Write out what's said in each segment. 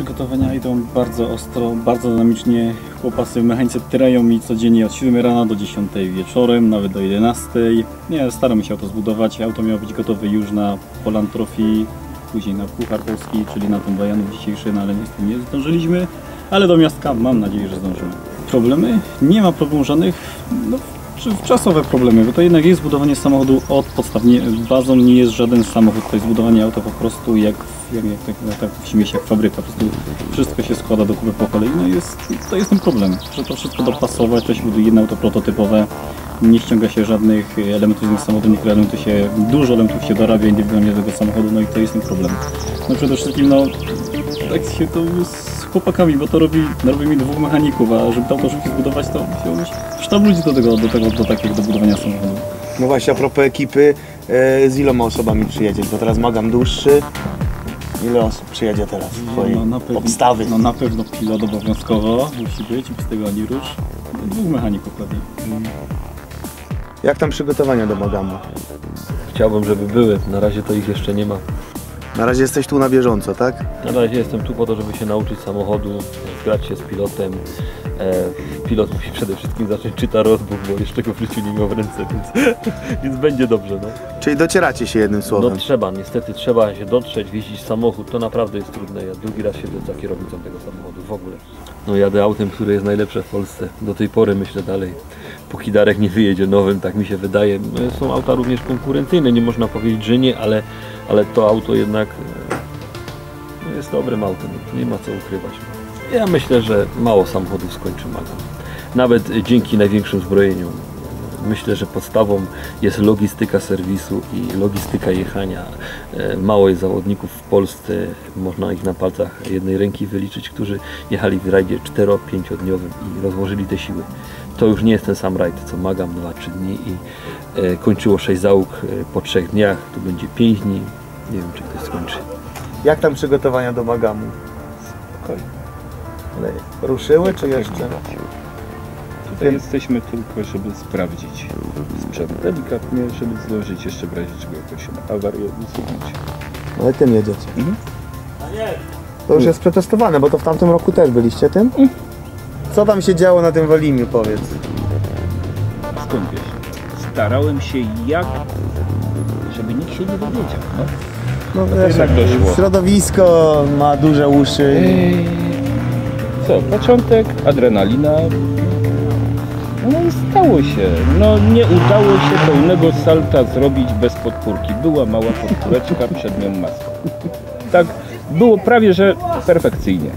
Przygotowania idą bardzo ostro, bardzo dynamicznie. Chłopasy w mechanice tyrają mi codziennie od 7 rana do 10 wieczorem, nawet do 11. Nie, staramy się auto zbudować. Auto miało być gotowe już na Poland Trophy, później na Puchar Polski, czyli na ten Bajanów dzisiejszy, no ale niestety nie zdążyliśmy. Ale do miastka mam nadzieję, że zdążymy. Problemy? Nie ma problemów żadnych. No, czasowe problemy, bo to jednak jest budowanie samochodu od podstaw. Nie, bazą nie jest żaden samochód, to jest budowanie auta po prostu jak, jak, jak, jak, tak w śmiesie, jak fabryka. Po prostu wszystko się składa do kupy po kolei. No jest, to jest ten problem, że to wszystko dopasować, to się buduje jedno auto prototypowe, nie ściąga się żadnych elementów z samochodu, niektóre elementy się, dużo elementów się dorabia indywidualnie do tego samochodu, no i to jest ten problem. No przede wszystkim, no, tak się to z chłopakami, bo to robi, robi mi dwóch mechaników, a żeby to auto zbudować, to musiał być sztab ludzi do tego, do tego, do takiego, do budowania samochodu. No właśnie, a propos ekipy, e, z iloma osobami przyjedziesz? Bo teraz Magam dłuższy. Ile osób przyjedzie teraz w twojej obstawy? No na pewno pilot obowiązkowo musi być, bez tego ani rusz. No, Dwóch mechaników pewnie. Jak tam przygotowania do Magamu? Chciałbym, żeby były. Na razie to ich jeszcze nie ma. Na razie jesteś tu na bieżąco, tak? Na razie jestem tu po to, żeby się nauczyć samochodu, zgrać się z pilotem. E, pilot musi przede wszystkim zacząć czytać rozbuch, bo jeszcze go w życiu nie miał w ręce, więc, więc będzie dobrze. No. Czyli docieracie się jednym no słowem. trzeba, niestety trzeba się dotrzeć, wieździć samochód, to naprawdę jest trudne. Ja drugi raz siedzę za kierownicą tego samochodu w ogóle. No jadę autem, które jest najlepsze w Polsce. Do tej pory myślę dalej. Póki Darek nie wyjedzie nowym, tak mi się wydaje. No, Są auta również konkurencyjne, nie można powiedzieć, że nie, ale, ale to auto jednak e, no jest dobrym autem, nie ma co ukrywać. Ja myślę, że mało samochodów skończy Magam. Nawet dzięki największym zbrojeniom. Myślę, że podstawą jest logistyka serwisu i logistyka jechania. E, Mało jest zawodników w Polsce, można ich na palcach jednej ręki wyliczyć, którzy jechali w rajdzie 4-5-dniowym i rozłożyli te siły. To już nie jest ten sam rajd, co Magam 2-3 dni i e, kończyło 6 załóg e, po 3 dniach, tu będzie 5 dni. Nie wiem, czy ktoś skończy. Jak tam przygotowania do Magamu? Spokojnie. Ruszyły czy jeszcze? Tutaj jesteśmy tylko, żeby sprawdzić sprzęt delikatnie, żeby zdążyć jeszcze w razie czego jakąś awarię usunąć. Ale tym jedziecie. Mhm. To już jest przetestowane, bo to w tamtym roku też byliście tym? Co tam się działo na tym Walimiu, powiedz? Skąd wiesz? Starałem się jak, żeby nikt się nie dowiedział. No. No to jednak doszło. Środowisko ma duże uszy. Co, początek, adrenalina. No i stało się. No nie udało się pełnego salta zrobić bez podpórki. Była mała podpóreczka przed nią maską. Tak, było prawie że perfekcyjnie.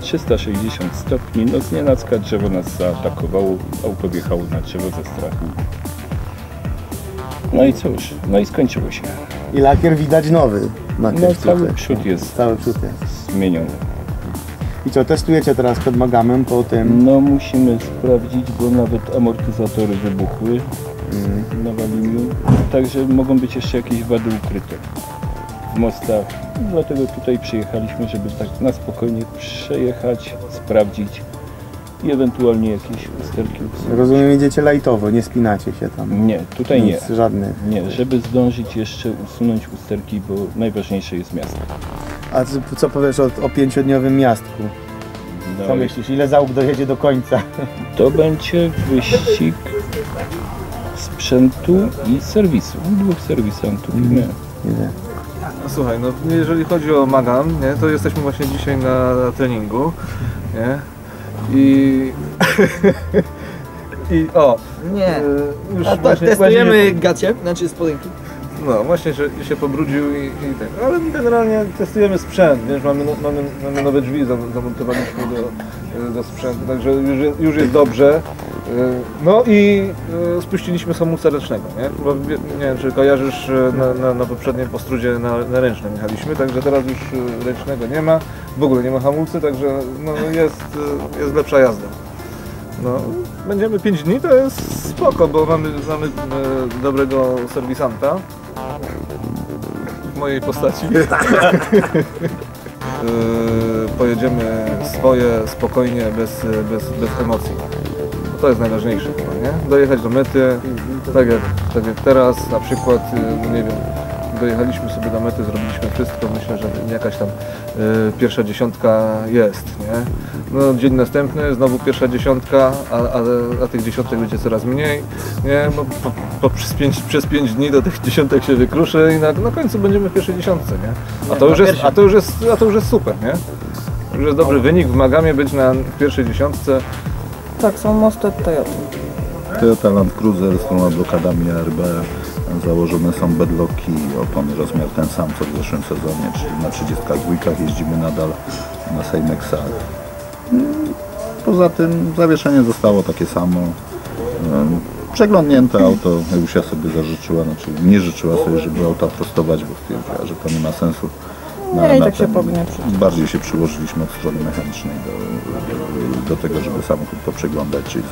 360 stopni, no znienacka drzewo nas zaatakowało, auto wjechało na drzewo ze strachu. No i cóż, no i skończyło się. I lakier widać nowy. Na No cały przód jest Cały przód jest. zmieniony. I co, testujecie teraz przed Magamem po tym? No musimy sprawdzić, bo nawet amortyzatory wybuchły na walimiu, także mogą być jeszcze jakieś wady ukryte w mostach. Dlatego tutaj przyjechaliśmy, żeby tak na spokojnie przejechać, sprawdzić i ewentualnie jakieś usterki usunąć. Rozumiem, jedziecie lajtowo, nie spinacie się tam. Nie, tutaj nie. Nic żadnych. Nie, żeby zdążyć jeszcze usunąć usterki, bo najważniejsze jest miasto. A co, co powiesz o, o pięciodniowym miastku? No, Co myślisz, ile załóg dojedzie do końca? to będzie wyścig sprzętu i serwisu. Dwóch serwisantów. i my. Nie. No słuchaj, no jeżeli chodzi o Magan, nie, to jesteśmy właśnie dzisiaj na treningu, nie? I... I o, Nie. y, już A tak, właśnie, testujemy właśnie, gacie, znaczy spodenki. No właśnie, że się pobrudził i, i tak, ale generalnie testujemy sprzęt, wiesz, mamy, no- mamy, mamy nowe drzwi, zam- zamontowaliśmy do, do sprzętu, także już, już jest dobrze. Y, No i y, spuściliśmy hamulca ręcznego, nie? Bo nie wiem, czy kojarzysz, y, na, na, na poprzednim postrudzie na, na ręcznym jechaliśmy, także teraz już ręcznego nie ma, w ogóle nie ma hamulcy, także no, jest, jest lepsza jazda. No, będziemy 5 dni, to jest spoko, bo mamy, mamy dobrego serwisanta w mojej postaci. E, pojedziemy swoje spokojnie, bez, bez, bez emocji. To jest najważniejsze nie? Dojechać do mety, tak jak, tak jak teraz, na przykład, e, no nie wiem, dojechaliśmy sobie do mety, zrobiliśmy wszystko, myślę, że jakaś tam y, pierwsza dziesiątka jest, nie? No dzień następny, znowu pierwsza dziesiątka, a, a, a tych dziesiątek będzie coraz mniej, nie? Bo po, po, przez, pięć, przez pięć dni do tych dziesiątek się wykruszy i na, na końcu będziemy w pierwszej dziesiątce, nie? A to już jest, a to już jest, a to już jest super, nie? Już jest dobry wynik, wymagamy być na pierwszej dziesiątce. Tak, są mosty Toyota. Toyota Land Cruiser z dwoma blokadami ARB. Założone są bedlocki, opony rozmiar ten sam co w zeszłym sezonie, czyli na 32 jeździmy nadal na Sejmexach. Poza tym zawieszenie zostało takie samo. Przeglądnięte auto, Eusia sobie zażyczyła, znaczy nie życzyła sobie, żeby auta prostować, bo stwierdziła, że to nie ma sensu. Nie, i tak się przecież. Bardziej się przyłożyliśmy od strony mechanicznej do, do tego, żeby samochód poprzeglądać, czyli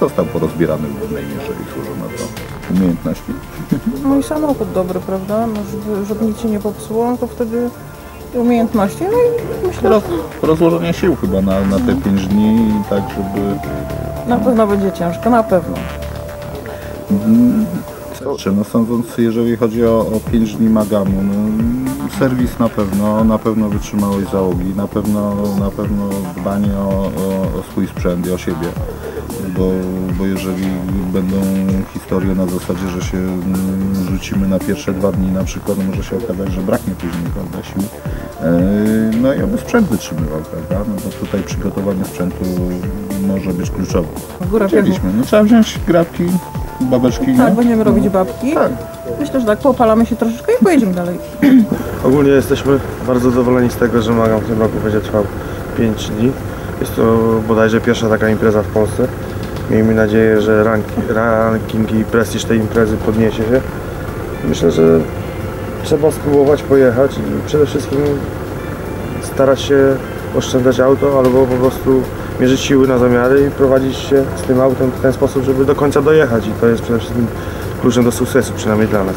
został porozbierany w głównej mierze i służy na to umiejętności. No i samochód dobry, prawda? No, żeby, żeby nic się nie popsuło, no to wtedy umiejętności. No i myślę, Roz, rozłożenie sił chyba na, na te 5 dni, tak żeby że na pewno będzie ciężko, na pewno. Czy no sądząc, jeżeli chodzi o, o 5 dni Magamu, no, serwis na pewno, na pewno wytrzymałość załogi, na pewno, na pewno dbanie o, o, o swój sprzęt i o siebie, bo, bo jeżeli będą historie na zasadzie, że się mm, rzucimy na pierwsze dwa dni na przykład, no może się okazać, że braknie później prawda, sił. Yy, No i aby sprzęt wytrzymywał, prawda? No bo tutaj przygotowanie sprzętu może być kluczowe. Góra piechów. Wzięliśmy, no trzeba wziąć grabki, babeczki, Tak, nie? będziemy robić babki. Tak. Myślę, że tak popalamy się troszeczkę i pojedziemy dalej. Ogólnie jesteśmy bardzo zadowoleni z tego, że Magam w tym roku będzie trwał 5 dni. Jest to bodajże pierwsza taka impreza w Polsce. Miejmy nadzieję, że ranki, ranking i prestiż tej imprezy podniesie się. Myślę, że trzeba spróbować pojechać i przede wszystkim starać się oszczędzać auto albo po prostu mierzyć siły na zamiary i prowadzić się z tym autem w ten sposób, żeby do końca dojechać i to jest przede wszystkim kluczem do sukcesu, przynajmniej dla nas.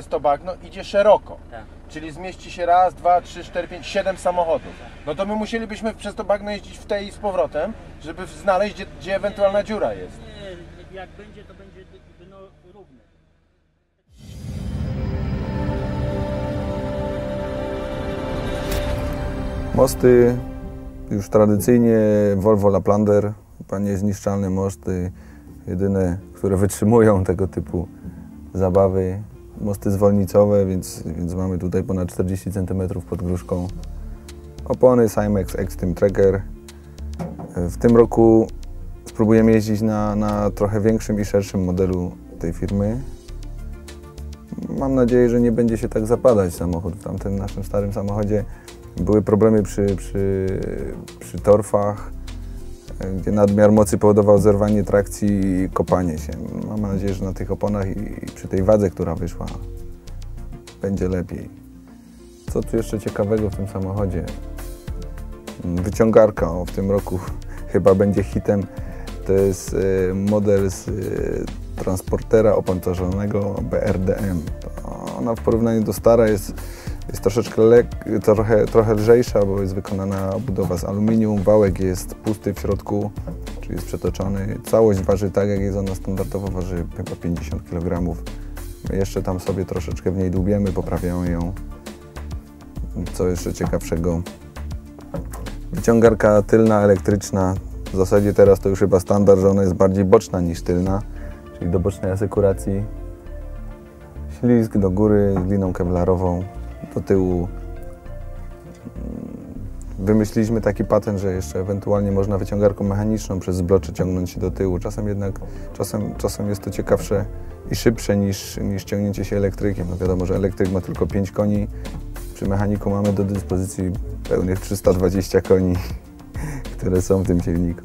Przez to bagno idzie szeroko. Czyli zmieści się raz, dwa, trzy, cztery, pięć, siedem samochodów. No to my musielibyśmy przez to bagno jeździć w tej i z powrotem, żeby znaleźć, gdzie, gdzie ewentualna dziura jest. jak będzie, to będzie no, równe. Mosty już tradycyjnie Volvo Laplander, chyba niezniszczalne mosty, jedyne, które wytrzymują tego typu zabawy. Mosty zwolnicowe, więc, więc mamy tutaj ponad 40 cm pod gruszką. Opony Simex Extreme Tracker. W tym roku spróbujemy jeździć na, na trochę większym i szerszym modelu tej firmy. Mam nadzieję, że nie będzie się tak zapadać samochód. W tamtym naszym starym samochodzie były problemy przy, przy, przy torfach, gdzie nadmiar mocy powodował zerwanie trakcji i kopanie się. Mam nadzieję, że na tych oponach i, przy tej wadze, która wyszła, będzie lepiej. Co tu jeszcze ciekawego w tym samochodzie? Wyciągarka o, w tym roku chyba będzie hitem. To jest e, model z e, transportera opancerzonego BRDM. To Ona w porównaniu do stara jest Jest troszeczkę lek, trochę, trochę lżejsza, bo jest wykonana budowa z aluminium. Wałek jest pusty w środku, czyli jest przetoczony. Całość waży tak, jak jest ona standardowo, waży chyba 50 kg. Jeszcze tam sobie troszeczkę w niej dłubiemy, poprawiamy ją. Co jeszcze ciekawszego? Wyciągarka tylna elektryczna. W zasadzie teraz to już chyba standard, że ona jest bardziej boczna niż tylna, czyli do bocznej asekuracji. Ślizg do góry z liną kevlarową, do tyłu. Wymyśliliśmy taki patent, że jeszcze ewentualnie można wyciągarką mechaniczną przez zblocze ciągnąć się do tyłu. Czasem jednak, czasem, czasem jest to ciekawsze i szybsze niż, niż ciągnięcie się elektrykiem. No wiadomo, że elektryk ma tylko 5 koni, przy mechaniku mamy do dyspozycji pełnych 320 koni, które są w tym silniku.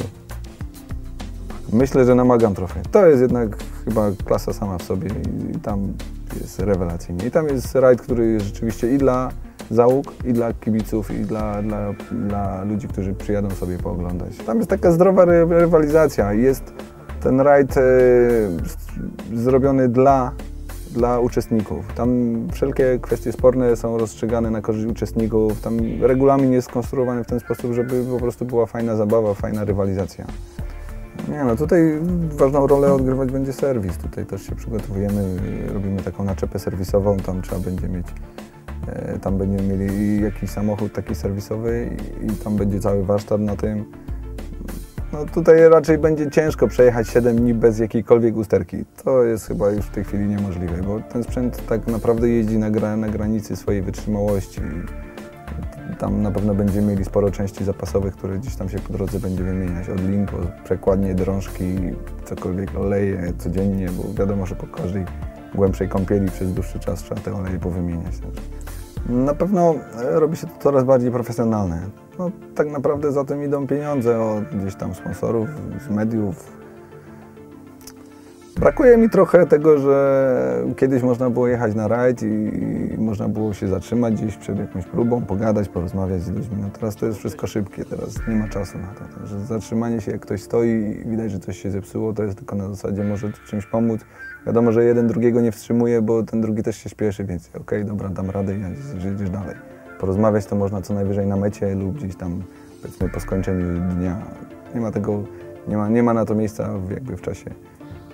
Myślę, że namagam trochę. To jest jednak chyba klasa sama w sobie i tam jest rewelacyjnie. I tam jest rajd, który jest rzeczywiście i dla załóg, i dla kibiców, i dla, dla, dla ludzi, którzy przyjadą sobie pooglądać. Tam jest taka zdrowa ry- rywalizacja. Jest ten rajd e, zrobiony dla, dla uczestników. Tam wszelkie kwestie sporne są rozstrzygane na korzyść uczestników. Tam regulamin jest skonstruowany w ten sposób, żeby po prostu była fajna zabawa, fajna rywalizacja. Nie no, tutaj ważną rolę odgrywać będzie serwis. Tutaj też się przygotowujemy, robimy taką naczepę serwisową, tam trzeba będzie mieć, e, tam będziemy mieli jakiś samochód taki serwisowy i, tam będzie cały warsztat na tym. No tutaj raczej będzie ciężko przejechać 7 dni bez jakiejkolwiek usterki. To jest chyba już w tej chwili niemożliwe, bo ten sprzęt tak naprawdę jeździ na, gra, na granicy swojej wytrzymałości. Tam na pewno będziemy mieli sporo części zapasowych, które gdzieś tam się po drodze będzie wymieniać. Od linko, przekładnie, drążki, cokolwiek oleje codziennie, bo wiadomo, że po każdej głębszej kąpieli przez dłuższy czas trzeba te oleje powymieniać. Na pewno robi się to coraz bardziej profesjonalne. No, tak naprawdę za tym idą pieniądze od gdzieś tam sponsorów, z mediów. Brakuje mi trochę tego, że kiedyś można było jechać na rajd i, można było się zatrzymać gdzieś przed jakąś próbą, pogadać, porozmawiać z ludźmi. No teraz to jest wszystko szybkie, teraz nie ma czasu na to. Także zatrzymanie się, jak ktoś stoi i widać, że coś się zepsuło, to jest tylko na zasadzie może czymś pomóc. Wiadomo, że jeden drugiego nie wstrzymuje, bo ten drugi też się śpieszy, więc okej, dobra, dam radę i jedziesz dalej. Porozmawiać to można co najwyżej na mecie lub gdzieś tam powiedzmy po skończeniu dnia. Nie ma tego, nie ma, nie ma na to miejsca w, jakby w czasie,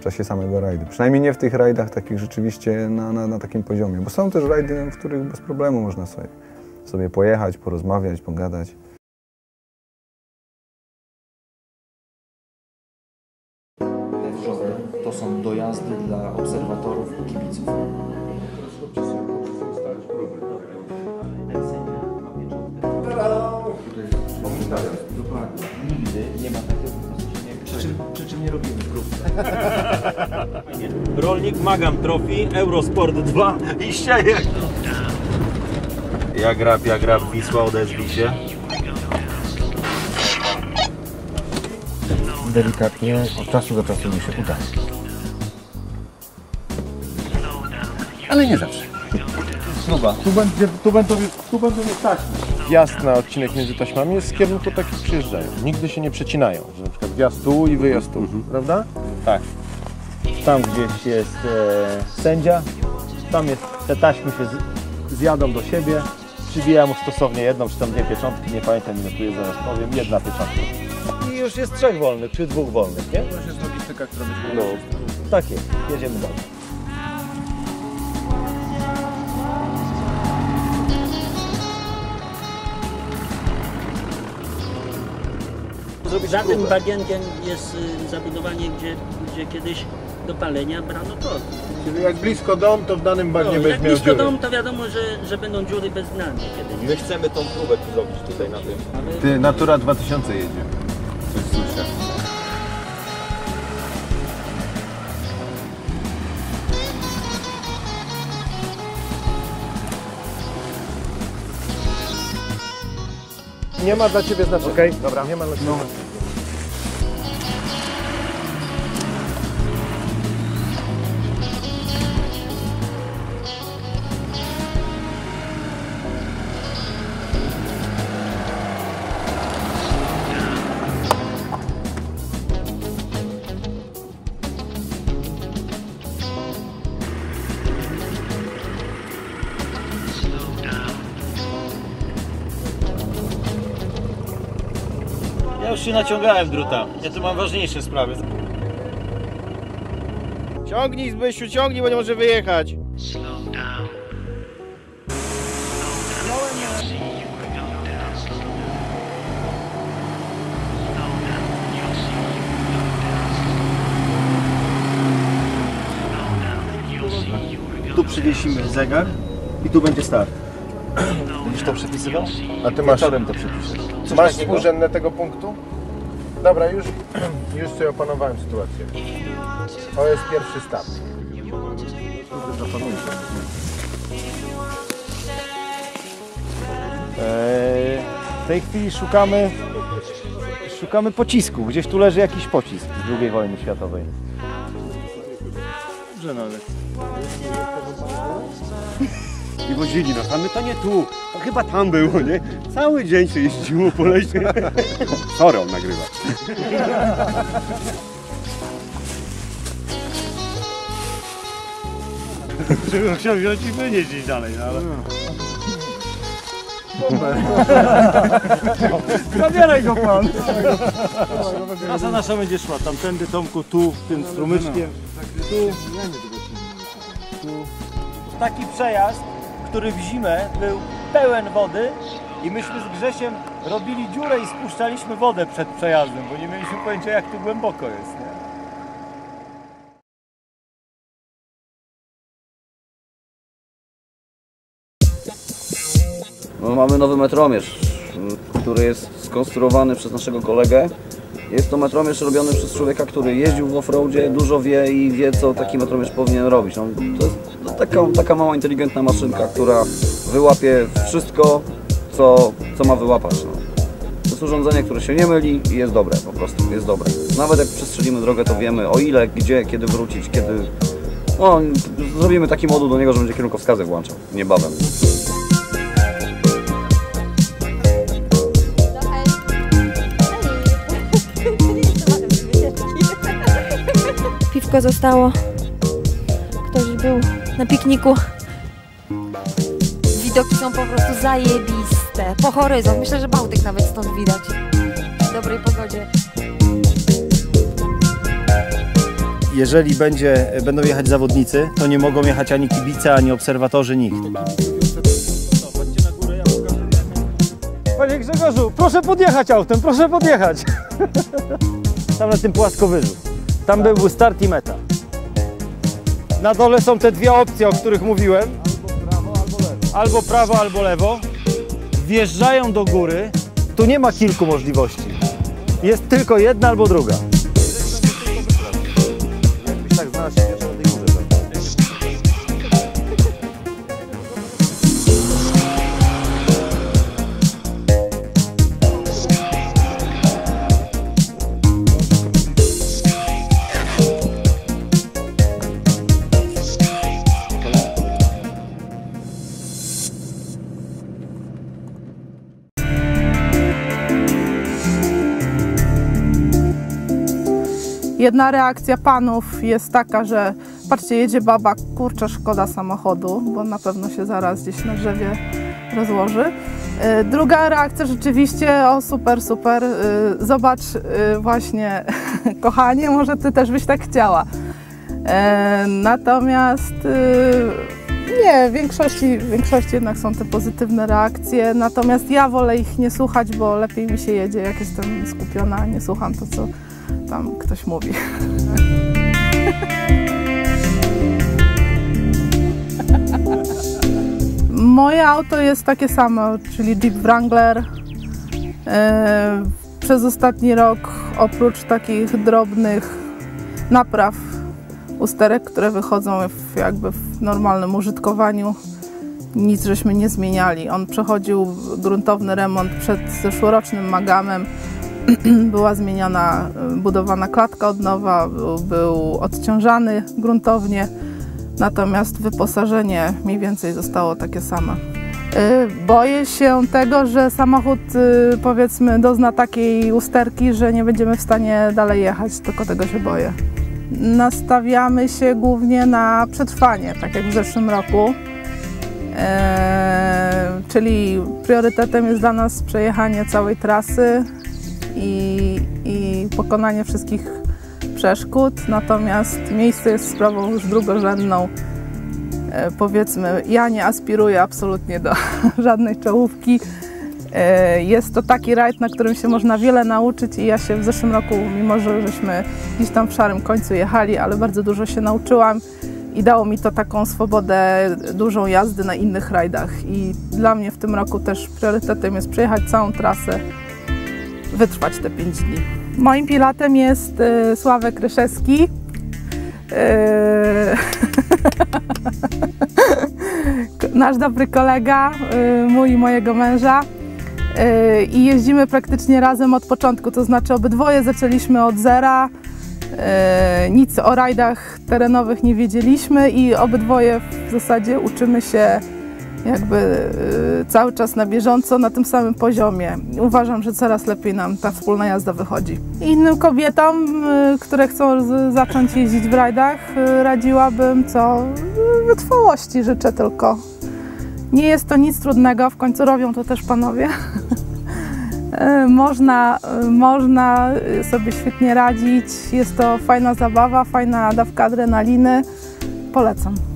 w czasie samego rajdu. Przynajmniej nie w tych rajdach takich rzeczywiście na, na, na takim poziomie, bo są też rajdy, w których bez problemu można sobie, sobie pojechać, porozmawiać, pogadać. To są dojazdy dla obserwatorów i kibiców. Nigdy nie ma czym, nie robimy prób. Rolnik Magam Trophy, Eurosport 2 i ścieje. Jak rap, jak rap, Wisła, odezwij się. Delikatnie, od czasu do czasu mi się uda. Ale nie zawsze. Próba. Tu, będzie, tu, będą, tu będą taśmy. Wjazd na odcinek między taśmami jest z kierunku takich przyjeżdżają. Nigdy się nie przecinają, że na przykład wjazd tu i wyjazd tu, prawda? Tak. Tam gdzieś jest e, sędzia, tam jest, te taśmy się z, zjadą do siebie, przybija mu stosownie jedną czy tam dwie pieczątki, nie pamiętam ile tu jest, zaraz powiem, jedna pieczątka. I już jest trzech wolnych, czy dwóch wolnych, nie? To już jest logistyka, która będzie... No, tak jest, jedziemy dalej. Za tym bagienkiem jest y, zabudowanie, gdzie, gdzie kiedyś do palenia brano tor. Czyli jak blisko dom, to w danym bagnie No, będziesz jak miał blisko dziury. dom, to wiadomo, że, że będą dziury bez dna niekiedy. My chcemy tą próbę tu zrobić tutaj na tym. Ty, Natura 2000 jedzie. Coś słyszę. Nie ma dla Ciebie znaczenia. Okej, dobra. Nie ma dla Ciebie znaczenia. Naciągałem druta. Ja tu mam ważniejsze sprawy. Ciągnij Zbysiu, ciągnij, bo nie może wyjechać. Tu przywiesimy zegar i tu będzie start. Będziesz to przepisywał? A ty masz, Wieczorem to przepiszesz. Coś masz takiego? współrzędne tego punktu? Dobra, już, już sobie opanowałem sytuację. To jest pierwszy start. Eee, W tej chwili szukamy, szukamy pocisku. Gdzieś tu leży jakiś pocisk z II wojny światowej. Dobrze, no ale... I wozili nas, a my to nie tu, to chyba tam było, nie? Cały dzień się jeździło po lesie. Sorry, on nagrywa. Żebym chciał wziąć i wynieść gdzieś dalej, no ale... Zabieraj go pan! Trasa nasza będzie szła tamtędy, Tomku, tu, tym strumyczkiem. Tu. Taki przejazd, który w zimę był pełen wody i myśmy z Grzesiem robili dziurę i spuszczaliśmy wodę przed przejazdem, bo nie mieliśmy pojęcia jak tu głęboko jest. Nie? No, mamy nowy metromierz, który jest skonstruowany przez naszego kolegę. Jest to metromierz robiony przez człowieka, który jeździł w offroadzie, dużo wie i wie, co taki metromierz powinien robić. No, to jest no, taka, taka mała, inteligentna maszynka, która wyłapie wszystko, co, co ma wyłapać. No. To jest urządzenie, które się nie myli i jest dobre, po prostu jest dobre. Nawet jak przestrzelimy drogę, to wiemy o ile, gdzie, kiedy wrócić, kiedy... No, zrobimy taki moduł do niego, że będzie kierunkowskazy włączał niebawem. Piwko zostało. Ktoś był na pikniku. Widoki są po prostu zajebiste. Po horyzont. Myślę, że Bałtyk nawet stąd widać. W dobrej pogodzie. Jeżeli będzie, będą jechać zawodnicy, to nie mogą jechać ani kibice, ani obserwatorzy, nikt. Panie Grzegorzu, proszę podjechać autem, proszę podjechać. Tam na tym płaskowyżu. Tam był start i meta. Na dole są te dwie opcje, o których mówiłem. Albo prawo, albo lewo. Wjeżdżają do góry. Tu nie ma kilku możliwości. Jest tylko jedna albo druga. Jedna reakcja panów jest taka, że patrzcie, jedzie baba, kurczę, szkoda samochodu, bo na pewno się zaraz gdzieś na drzewie rozłoży. Y, Druga reakcja rzeczywiście, o super, super, y, zobacz y, właśnie, kochanie, może ty też byś tak chciała. E, Natomiast nie, w większości, w większości jednak są te pozytywne reakcje, natomiast ja wolę ich nie słuchać, bo lepiej mi się jedzie, jak jestem skupiona, nie słucham to, co tam ktoś mówi. Moje auto jest takie samo, czyli Jeep Wrangler. E, Przez ostatni rok, oprócz takich drobnych napraw usterek, które wychodzą jakby w normalnym użytkowaniu, nic żeśmy nie zmieniali. On przechodził gruntowny remont przed zeszłorocznym Magamem. Była zmieniana, y, budowana klatka od nowa, był, był odciążany gruntownie, natomiast wyposażenie mniej więcej zostało takie same. Y, Boję się tego, że samochód y, powiedzmy dozna takiej usterki, że nie będziemy w stanie dalej jechać, tylko tego się boję. Nastawiamy się głównie na przetrwanie, tak jak w zeszłym roku. Eee, czyli priorytetem jest dla nas przejechanie całej trasy, i, i pokonanie wszystkich przeszkód, natomiast miejsce jest sprawą już drugorzędną. E, Powiedzmy, ja nie aspiruję absolutnie do żadnej czołówki. E, Jest to taki rajd, na którym się można wiele nauczyć i ja się w zeszłym roku, mimo że żeśmy gdzieś tam w szarym końcu jechali, ale bardzo dużo się nauczyłam i dało mi to taką swobodę dużą jazdy na innych rajdach. I dla mnie w tym roku też priorytetem jest przejechać całą trasę, wytrwać te 5 dni. Moim pilotem jest e, Sławek. E, Nasz dobry kolega, e, mój i mojego męża. E, I jeździmy praktycznie razem od początku, to znaczy obydwoje zaczęliśmy od zera. Nic o rajdach terenowych nie wiedzieliśmy i obydwoje w zasadzie uczymy się jakby e, cały czas na bieżąco na tym samym poziomie. Uważam, że coraz lepiej nam ta wspólna jazda wychodzi. Innym kobietom, e, które chcą zacząć jeździć w rajdach, e, radziłabym co? Wytrwałości życzę tylko. Nie jest to nic trudnego, w końcu robią to też panowie. Można, można sobie świetnie radzić. Jest to fajna zabawa, fajna dawka adrenaliny. Polecam.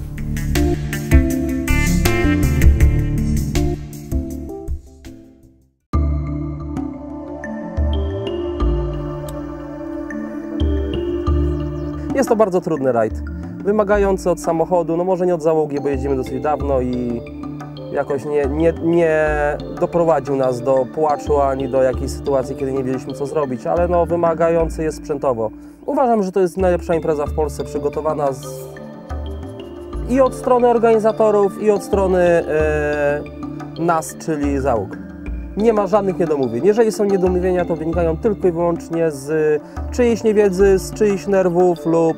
Jest to bardzo trudny rajd. Wymagający od samochodu, no może nie od załogi, bo jeździmy dosyć dawno i jakoś nie, nie, nie doprowadził nas do płaczu ani do jakiejś sytuacji, kiedy nie wiedzieliśmy co zrobić, ale no wymagający jest sprzętowo. Uważam, że to jest najlepsza impreza w Polsce przygotowana z... i od strony organizatorów, i od strony e, nas, czyli załóg. Nie ma żadnych niedomówień. Jeżeli są niedomówienia, to wynikają tylko i wyłącznie z czyjejś niewiedzy, z czyichś nerwów lub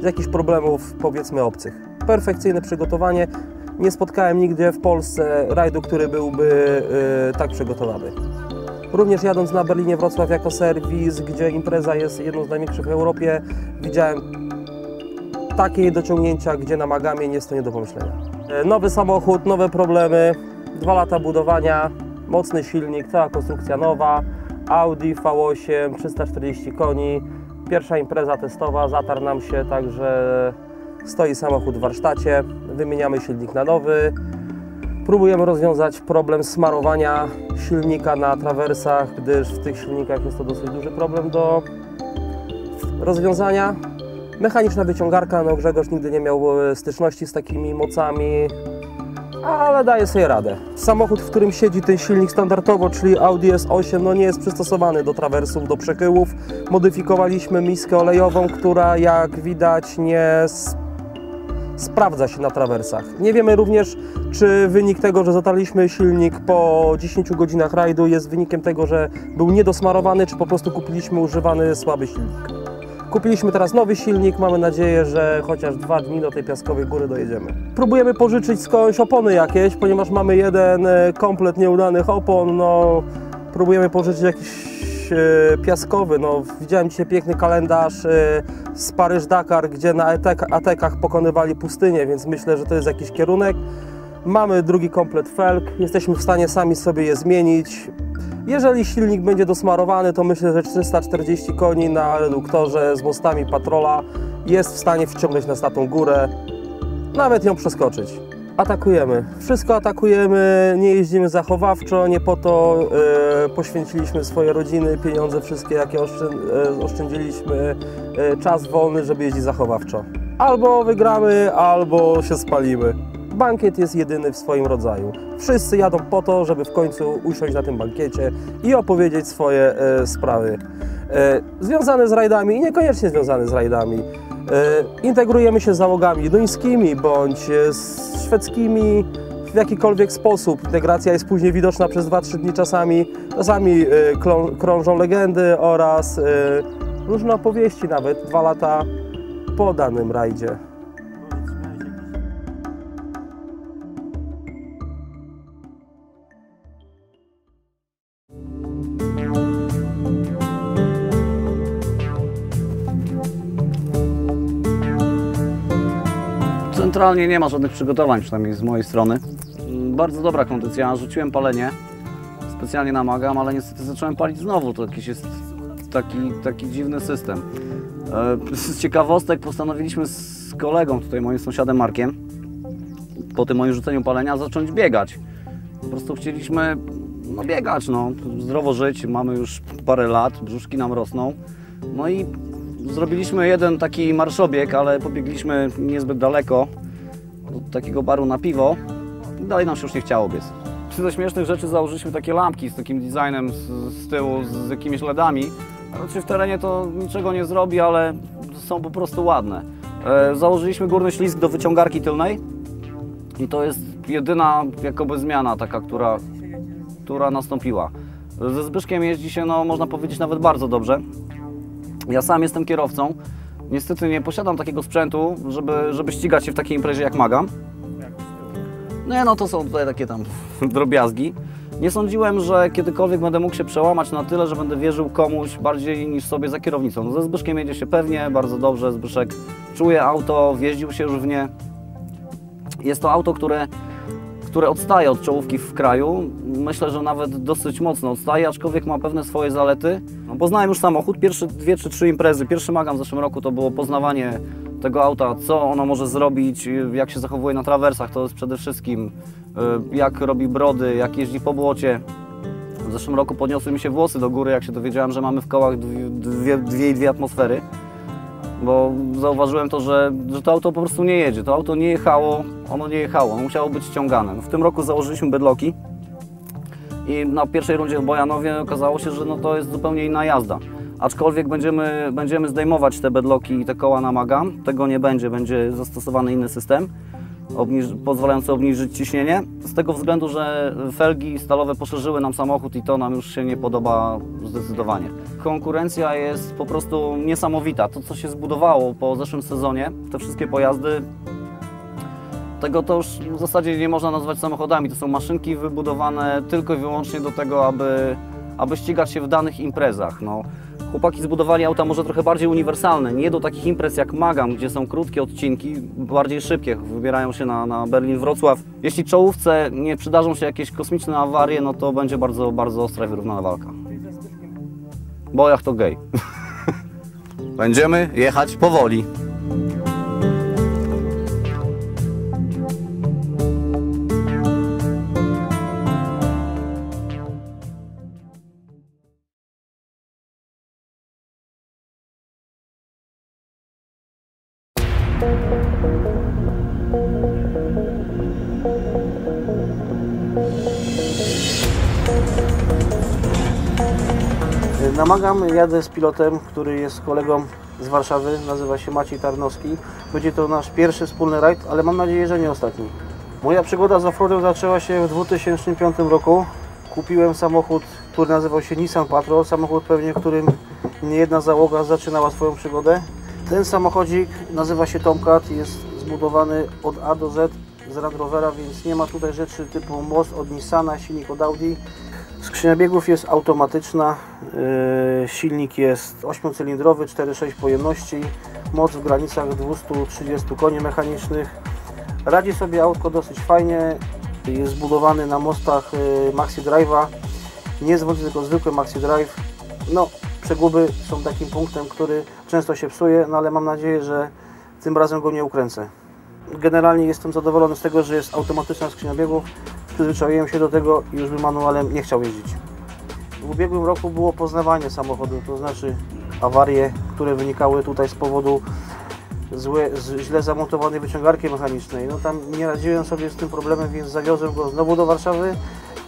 z jakichś problemów, powiedzmy, obcych. Perfekcyjne przygotowanie. Nie spotkałem nigdzie w Polsce rajdu, który byłby y, tak przygotowany. Również jadąc na Berlinie Wrocław jako serwis, gdzie impreza jest jedną z największych w Europie, widziałem takie niedociągnięcia, gdzie na Magamie jest to nie do pomyślenia. Nowy samochód, nowe problemy, dwa lata budowania, mocny silnik, cała konstrukcja nowa, Audi V8, 340 koni, pierwsza impreza testowa, zatarł nam się, także stoi samochód w warsztacie, wymieniamy silnik na nowy, próbujemy rozwiązać problem smarowania silnika na trawersach, gdyż w tych silnikach jest to dosyć duży problem do rozwiązania. Mechaniczna wyciągarka, no Grzegorz nigdy nie miał e, styczności z takimi mocami, ale daje sobie radę. Samochód, w którym siedzi ten silnik standardowo, czyli Audi S8, no nie jest przystosowany do trawersów, do przechyłów. Modyfikowaliśmy miskę olejową, która jak widać nie sprawdza się na trawersach. Nie wiemy również, czy wynik tego, że zatarliśmy silnik po 10 godzinach rajdu jest wynikiem tego, że był niedosmarowany, czy po prostu kupiliśmy używany słaby silnik. Kupiliśmy teraz nowy silnik, mamy nadzieję, że chociaż dwa dni do tej piaskowej góry dojedziemy. Próbujemy pożyczyć skądś opony jakieś, ponieważ mamy jeden e, komplet nieudanych opon, no próbujemy pożyczyć jakiś e, piaskowy, no widziałem dzisiaj piękny kalendarz e, z Paryż-Dakar, gdzie na atekach pokonywali pustynię, więc myślę, że to jest jakiś kierunek. Mamy drugi komplet felg, jesteśmy w stanie sami sobie je zmienić. Jeżeli silnik będzie dosmarowany, to myślę, że 340 koni na reduktorze z mostami patrola jest w stanie wciągnąć nas na tą górę, nawet ją przeskoczyć. Atakujemy. Wszystko atakujemy, nie jeździmy zachowawczo, nie po to e, poświęciliśmy swoje rodziny, pieniądze wszystkie, jakie oszczę, e, oszczędziliśmy, e, czas wolny, żeby jeździć zachowawczo. Albo wygramy, albo się spalimy. Bankiet jest jedyny w swoim rodzaju. Wszyscy jadą po to, żeby w końcu usiąść na tym bankiecie i opowiedzieć swoje e, sprawy. E, związane z rajdami i niekoniecznie związane z rajdami. E, integrujemy się z załogami duńskimi bądź e, z szwedzkimi w jakikolwiek sposób. Integracja jest później widoczna przez 2-3 dni czasami. Czasami e, krążą legendy oraz e, różne opowieści nawet dwa lata po danym rajdzie. Centralnie nie ma żadnych przygotowań, przynajmniej z mojej strony. Mm, Bardzo dobra kondycja, rzuciłem palenie. specjalnie namagam, ale niestety zacząłem palić znowu. To jakiś jest taki, taki dziwny system. E, Z ciekawostek postanowiliśmy z kolegą, tutaj moim sąsiadem Markiem, po tym moim rzuceniu palenia zacząć biegać. Po prostu chcieliśmy no, biegać, no, zdrowo żyć, mamy już parę lat, brzuszki nam rosną. No i zrobiliśmy jeden taki marszobieg, ale pobiegliśmy niezbyt daleko do takiego baru na piwo. Dalej nam się już nie chciało biec. Ze śmiesznych rzeczy założyliśmy takie lampki z takim designem z, z tyłu, z jakimiś LEDami. Raczej w terenie to niczego nie zrobi, ale są po prostu ładne. E, założyliśmy górny ślizg do wyciągarki tylnej i to jest jedyna jakoby zmiana taka, która, która nastąpiła. Ze Zbyszkiem jeździ się, no można powiedzieć, nawet bardzo dobrze. Ja sam jestem kierowcą. Niestety nie posiadam takiego sprzętu, żeby, żeby ścigać się w takiej imprezie jak Magam. Nie, no to są tutaj takie tam drobiazgi. Nie sądziłem, że kiedykolwiek będę mógł się przełamać na tyle, że będę wierzył komuś bardziej niż sobie za kierownicą. No ze Zbyszkiem jedzie się pewnie, bardzo dobrze. Zbyszek czuje auto, wjeździł się już w nie. Jest to auto, które, które odstaje od czołówki w kraju. Myślę, że nawet dosyć mocno odstaje, aczkolwiek ma pewne swoje zalety. No, poznałem już samochód, pierwsze dwie czy trzy imprezy. Pierwszy magam w zeszłym roku to było poznawanie tego auta, co ono może zrobić, jak się zachowuje na trawersach, to jest przede wszystkim y, jak robi brody, jak jeździ po błocie. W zeszłym roku podniosły mi się włosy do góry, jak się dowiedziałem, że mamy w kołach dwie, dwie, dwie dwie atmosfery bo zauważyłem to, że, że to auto po prostu nie jedzie. To auto nie jechało, ono nie jechało, ono musiało być ściągane. W tym roku założyliśmy bedloki i na pierwszej rundzie w Bojanowie okazało się, że no to jest zupełnie inna jazda. Aczkolwiek będziemy, będziemy zdejmować te bedloki i te koła na magam, tego nie będzie, będzie zastosowany inny system obniż, pozwalający obniżyć ciśnienie. Z tego względu, że felgi stalowe poszerzyły nam samochód i to nam już się nie podoba zdecydowanie. Konkurencja jest po prostu niesamowita. To, co się zbudowało po zeszłym sezonie, te wszystkie pojazdy, tego to już w zasadzie nie można nazwać samochodami. To są maszynki wybudowane tylko i wyłącznie do tego, aby, aby ścigać się w danych imprezach. No, chłopaki zbudowali auta może trochę bardziej uniwersalne, nie do takich imprez jak Magam, gdzie są krótkie odcinki, bardziej szybkie, wybierają się na, na Berlin-Wrocław. Jeśli czołówce nie przydarzą się jakieś kosmiczne awarie, no to będzie bardzo, bardzo ostra i wyrównana walka. Bo jak to gej. Będziemy jechać powoli. Namagam, jadę z pilotem, który jest kolegą z Warszawy, nazywa się Maciej Tarnowski. Będzie to nasz pierwszy wspólny rajd, ale mam nadzieję, że nie ostatni. Moja przygoda z offroadem zaczęła się w 2005 roku. Kupiłem samochód, który nazywał się Nissan Patrol, samochód pewnie, którym nie jedna załoga zaczynała swoją przygodę. Ten samochodzik nazywa się Tomcat, jest zbudowany od A do Z z Land Rovera, więc nie ma tutaj rzeczy typu most od Nissana, silnik od Audi. Skrzynia biegów jest automatyczna, yy, silnik jest 8-cylindrowy, 4,6 pojemności, moc w granicach 230 koni mechanicznych. Radzi sobie autko dosyć fajnie, jest zbudowany na mostach yy, Maxi Drive'a, nie zwodzi tylko zwykły Maxi Drive. No, przeguby są takim punktem, który często się psuje, no ale mam nadzieję, że tym razem go nie ukręcę. Generalnie jestem zadowolony z tego, że jest automatyczna skrzynia biegów. Przyzwyczaiłem się do tego i już bym manualem nie chciał jeździć. W ubiegłym roku było poznawanie samochodu, to znaczy awarie, które wynikały tutaj z powodu złe, źle zamontowanej wyciągarki mechanicznej. No tam nie radziłem sobie z tym problemem, więc zawiozłem go znowu do Warszawy,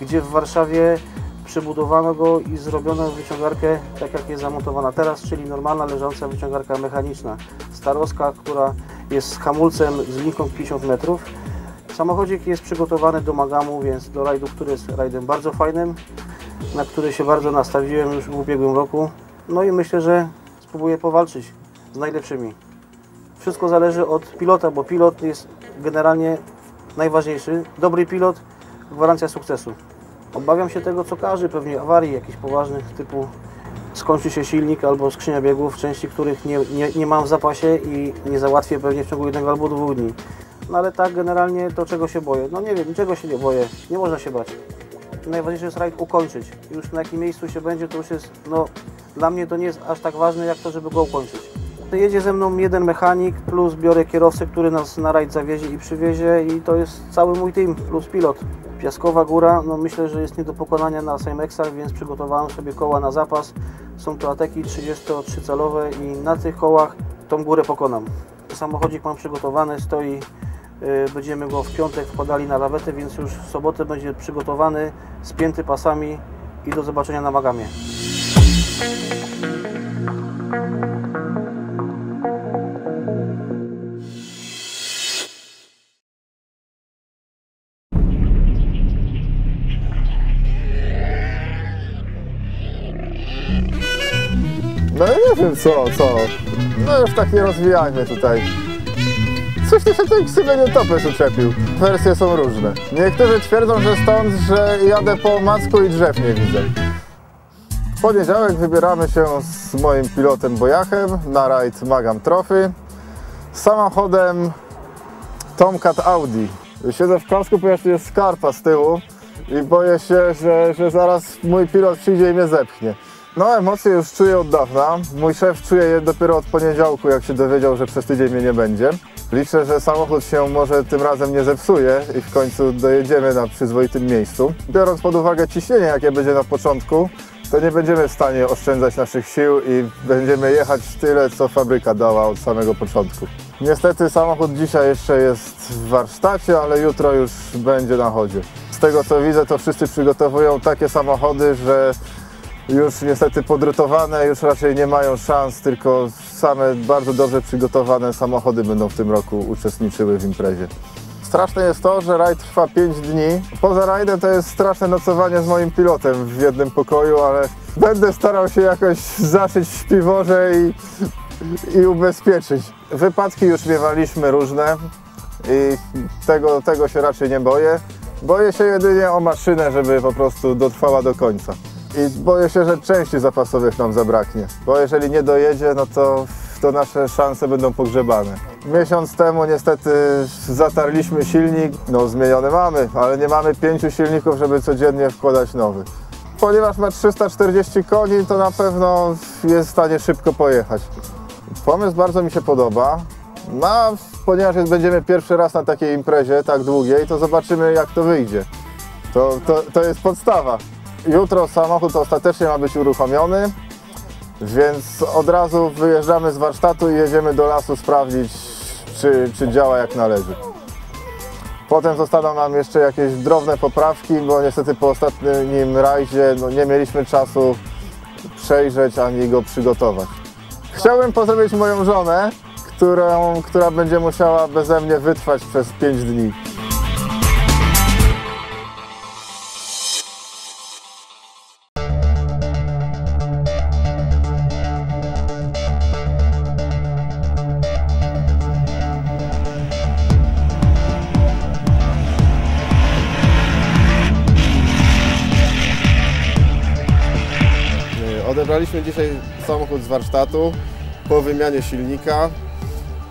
gdzie w Warszawie przebudowano go i zrobiono wyciągarkę tak jak jest zamontowana teraz, czyli normalna leżąca wyciągarka mechaniczna. Starowska, która jest z hamulcem z linką 50 metrów. Samochodzik jest przygotowany do Magamu, więc do rajdu, który jest rajdem bardzo fajnym, na który się bardzo nastawiłem już w ubiegłym roku. No i myślę, że spróbuję powalczyć z najlepszymi. Wszystko zależy od pilota, bo pilot jest generalnie najważniejszy. Dobry pilot, gwarancja sukcesu. Obawiam się tego, co każdy, pewnie awarii jakichś poważnych, typu skończy się silnik albo skrzynia biegów, części których nie, nie, nie mam w zapasie i nie załatwię pewnie w ciągu jednego albo dwóch dni. No ale tak generalnie to czego się boję? No nie wiem, niczego się nie boję, nie można się bać. najważniejsze jest rajd ukończyć. Już na jakim miejscu się będzie, to już jest, no dla mnie to nie jest aż tak ważne, jak to, żeby go ukończyć. Jedzie ze mną jeden mechanik, plus biorę kierowcę, który nas na rajd zawiezie i przywiezie i to jest cały mój team, plus pilot. Piaskowa Góra, no myślę, że jest nie do pokonania na Sejmeksach, więc przygotowałem sobie koła na zapas. Są to ateki 33-calowe i na tych kołach tą górę pokonam. Samochodzik mam przygotowany, stoi, będziemy go w piątek wkładali na lawetę, więc już w sobotę będzie przygotowany, spięty pasami i do zobaczenia na Magamie. No nie wiem co, co. No już tak nie rozwijajmy tutaj. Coś ty się ten ksywę topesz uczepił. Wersje są różne. Niektórzy twierdzą, że stąd, że jadę po macku i drzew nie widzę. W poniedziałek wybieramy się z moim pilotem Bojachem na rajd Magam Trophy. Samochodem Tomcat Audi. Siedzę w kasku, ponieważ jest skarpa z tyłu i boję się, że, że zaraz mój pilot przyjdzie i mnie zepchnie. No emocje już czuję od dawna. Mój szef czuje je dopiero od poniedziałku, jak się dowiedział, że przez tydzień mnie nie będzie. Liczę, że samochód się może tym razem nie zepsuje i w końcu dojedziemy na przyzwoitym miejscu. Biorąc pod uwagę ciśnienie, jakie będzie na początku, to nie będziemy w stanie oszczędzać naszych sił i będziemy jechać tyle, co fabryka dała od samego początku. Niestety samochód dzisiaj jeszcze jest w warsztacie, ale jutro już będzie na chodzie. Z tego co widzę, to wszyscy przygotowują takie samochody, że już niestety podrutowane, już raczej nie mają szans, tylko same bardzo dobrze przygotowane samochody będą w tym roku uczestniczyły w imprezie. Straszne jest to, że rajd trwa 5 dni. Poza rajdem to jest straszne nocowanie z moim pilotem w jednym pokoju, ale będę starał się jakoś zaszyć w śpiworze i, i ubezpieczyć. Wypadki już miewaliśmy różne i tego, tego się raczej nie boję. Boję się jedynie o maszynę, żeby po prostu dotrwała do końca. I boję się, że części zapasowych nam zabraknie, bo jeżeli nie dojedzie, no to, to nasze szanse będą pogrzebane. Miesiąc temu niestety zatarliśmy silnik, no zmieniony mamy, ale nie mamy pięciu silników, żeby codziennie wkładać nowy. Ponieważ ma 340 koni, to na pewno jest w stanie szybko pojechać. Pomysł bardzo mi się podoba. No, ponieważ będziemy pierwszy raz na takiej imprezie tak długiej, to zobaczymy jak to wyjdzie. To, to, to jest podstawa. Jutro samochód ostatecznie ma być uruchomiony, więc od razu wyjeżdżamy z warsztatu i jedziemy do lasu sprawdzić, czy, czy działa jak należy. Potem zostaną nam jeszcze jakieś drobne poprawki, bo niestety po ostatnim rajdzie no, nie mieliśmy czasu przejrzeć ani go przygotować. Chciałbym pozdrowić moją żonę, którą, która będzie musiała beze mnie wytrwać przez 5 dni. Samochód z warsztatu po wymianie silnika.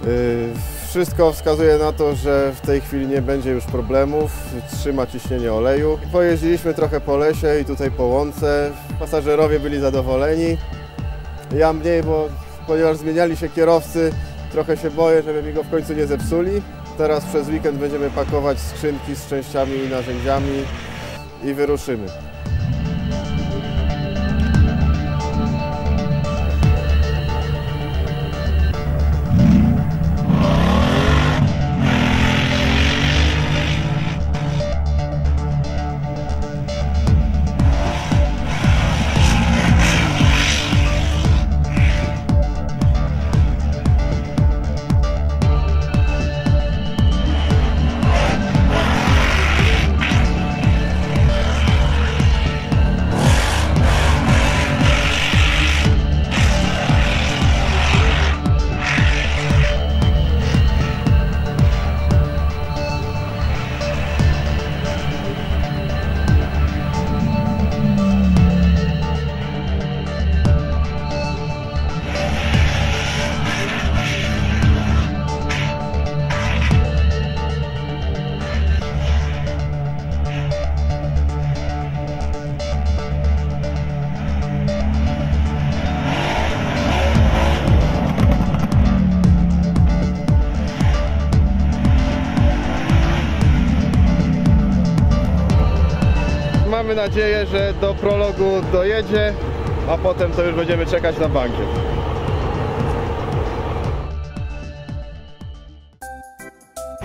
Y, Wszystko wskazuje na to, że w tej chwili nie będzie już problemów, trzyma ciśnienie oleju. Pojeździliśmy trochę po lesie i tutaj po łące. Pasażerowie byli zadowoleni. Ja mniej, bo ponieważ zmieniali się kierowcy, trochę się boję, żeby mi go w końcu nie zepsuli. Teraz przez weekend będziemy pakować skrzynki z częściami i narzędziami i wyruszymy. Nadzieję, że do prologu dojedzie, a potem to już będziemy czekać na bankiet.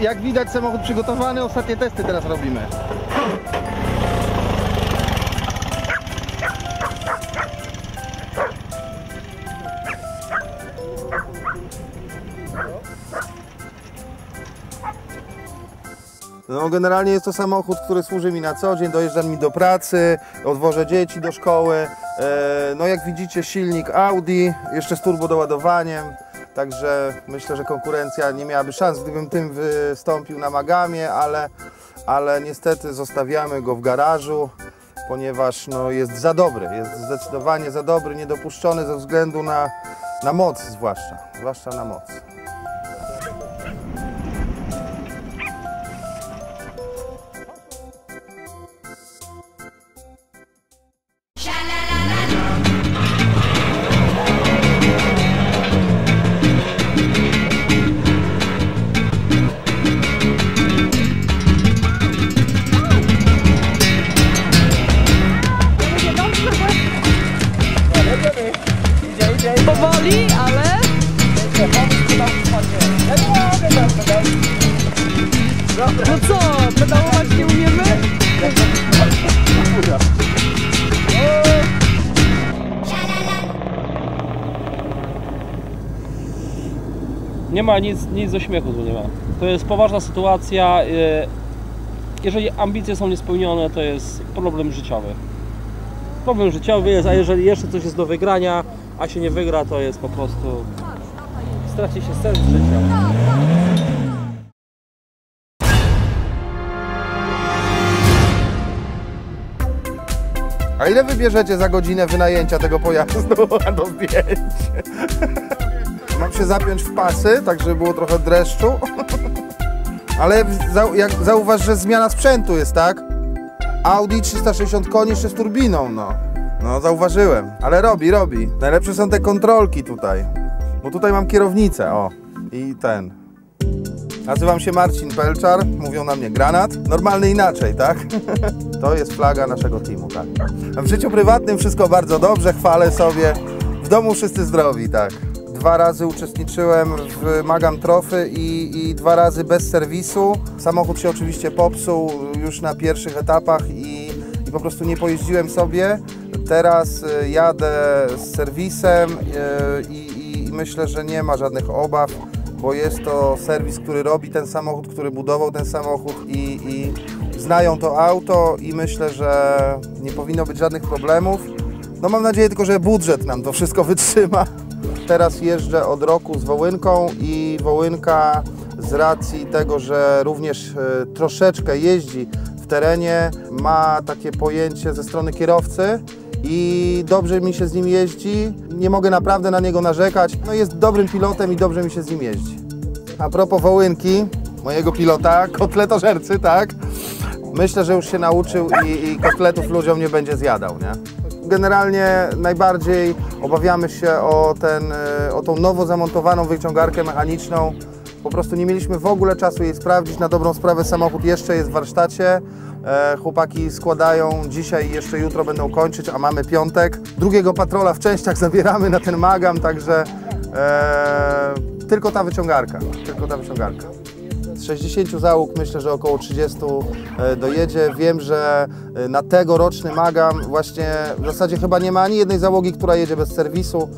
Jak widać samochód przygotowany, ostatnie testy teraz robimy. No generalnie jest to samochód, który służy mi na co dzień, dojeżdżam mi do pracy, odwożę dzieci do szkoły. E, No jak widzicie silnik Audi, jeszcze z turbodoładowaniem, także myślę, że konkurencja nie miałaby szans, gdybym tym wystąpił na Magamie, ale, ale niestety zostawiamy go w garażu, ponieważ no, jest za dobry, jest zdecydowanie za dobry, niedopuszczony ze względu na, na moc zwłaszcza, zwłaszcza na moc. Nic, nic do śmiechu, tu nie ma. To jest poważna sytuacja. e, Jeżeli ambicje są niespełnione, to jest problem życiowy. Problem życiowy jest, a jeżeli jeszcze coś jest do wygrania, a się nie wygra, to jest po prostu... Straci się sens życia. A ile wybierzecie za godzinę wynajęcia tego pojazdu do zdjęć? Mam się zapiąć w pasy, tak żeby było trochę dreszczu. Ale zau jak zauważ, że zmiana sprzętu jest, tak? Audi 360 koni jeszcze z turbiną, no. No, zauważyłem. Ale robi, robi. Najlepsze są te kontrolki tutaj. Bo tutaj mam kierownicę, o. I ten. Nazywam się Marcin Pelczar, mówią na mnie granat. Normalny inaczej, tak? To jest flaga naszego teamu, tak. W życiu prywatnym wszystko bardzo dobrze, chwalę sobie. W domu wszyscy zdrowi, tak. Dwa razy uczestniczyłem w Magam Trophy i, i dwa razy bez serwisu. Samochód się oczywiście popsuł już na pierwszych etapach i, i po prostu nie pojeździłem sobie. Teraz y, jadę z serwisem y, i, i myślę, że nie ma żadnych obaw bo jest to serwis, który robi ten samochód, który budował ten samochód i, i znają to auto i myślę, że nie powinno być żadnych problemów. No mam nadzieję tylko, że budżet nam to wszystko wytrzyma. Teraz jeżdżę od roku z Wołynką i Wołynka z racji tego, że również e, troszeczkę jeździ w terenie, ma takie pojęcie ze strony kierowcy i dobrze mi się z nim jeździ. Nie mogę naprawdę na niego narzekać. No jest dobrym pilotem i dobrze mi się z nim jeździ. A propos Wołynki, mojego pilota, kotletożercy, tak? Myślę, że już się nauczył i, i kotletów ludziom nie będzie zjadał, nie? Generalnie najbardziej obawiamy się o, ten, e, o tą nowo zamontowaną wyciągarkę mechaniczną. Po prostu nie mieliśmy w ogóle czasu jej sprawdzić. Na dobrą sprawę samochód jeszcze jest w warsztacie. E, Chłopaki składają dzisiaj i jeszcze jutro będą kończyć, a mamy piątek. Drugiego patrola w częściach zabieramy na ten magam, także e, tylko ta wyciągarka, tylko ta wyciągarka. Z 60 załóg myślę, że około 30 e, dojedzie. Wiem, że e, na tegoroczny Magam właśnie w zasadzie chyba nie ma ani jednej załogi, która jedzie bez serwisu.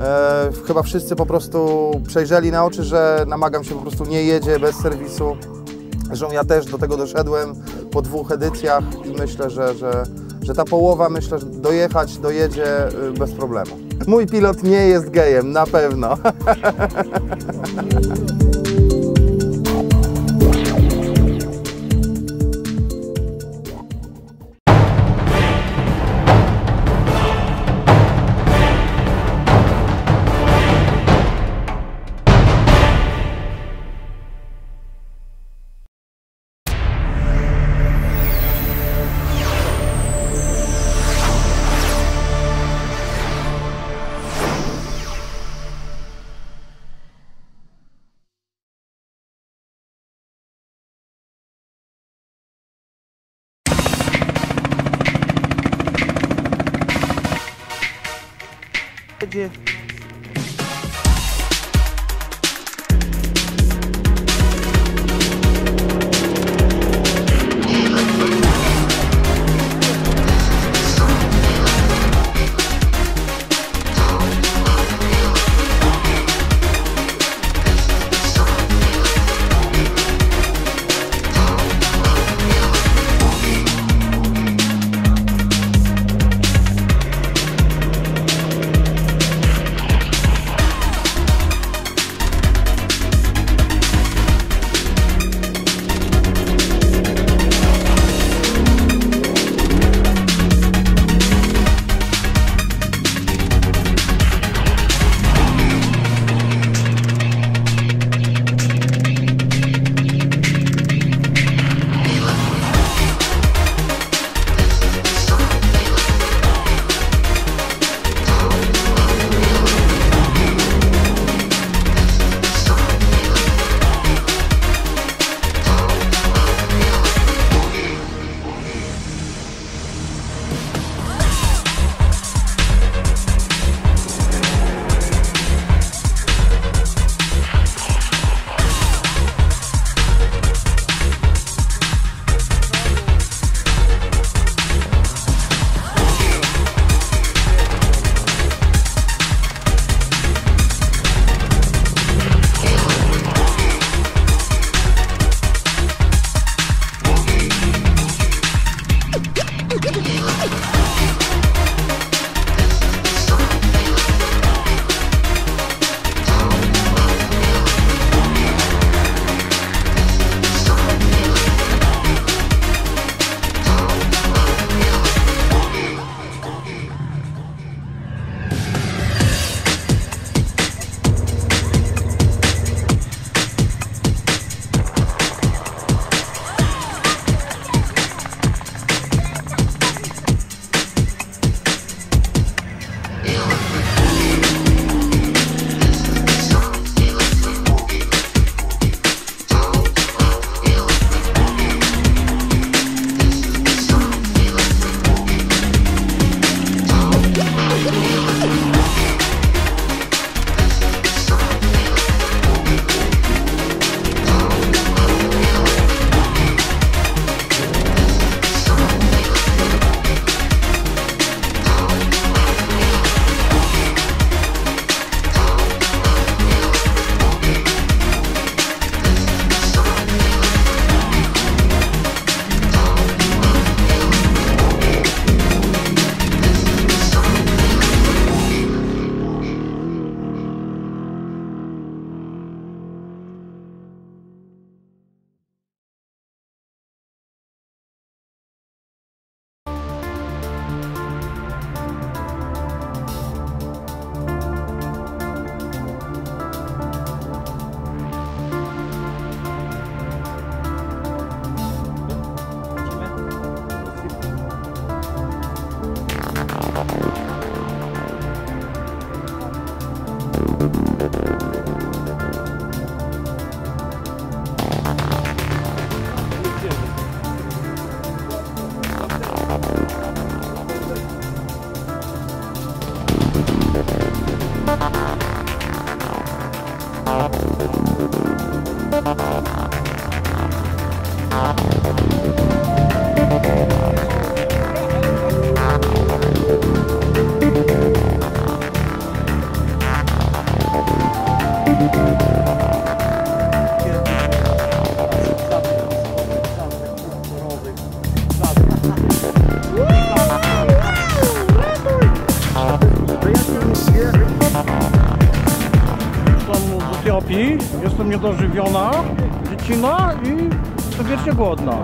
E, chyba wszyscy po prostu przejrzeli na oczy, że na Magam się po prostu nie jedzie bez serwisu. Zresztą ja też do tego doszedłem po dwóch edycjach i myślę, że, że, że ta połowa myślę, że dojechać, dojedzie bez problemu. Mój pilot nie jest gejem, na pewno. Będzie jestem niedożywiona, dziecina i jestem wiecznie głodna.